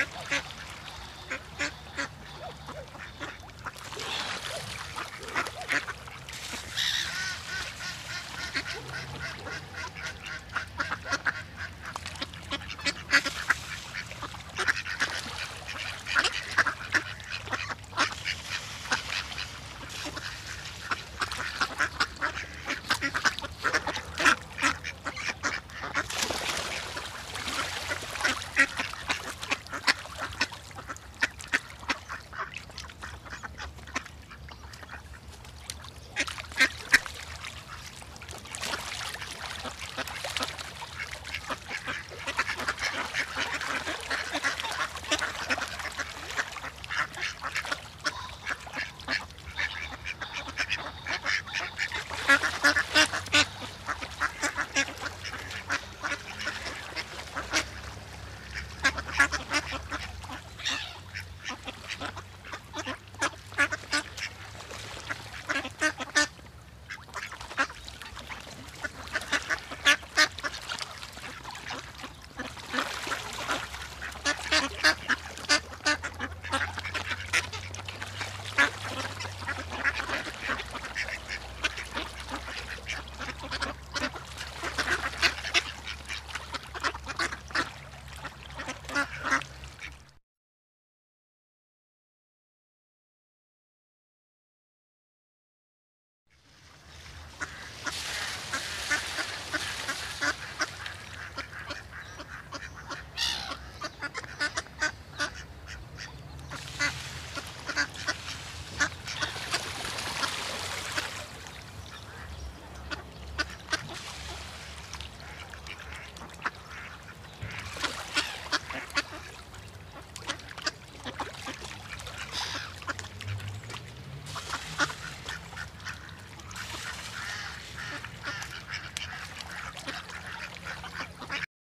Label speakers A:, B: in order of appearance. A: Ha ha!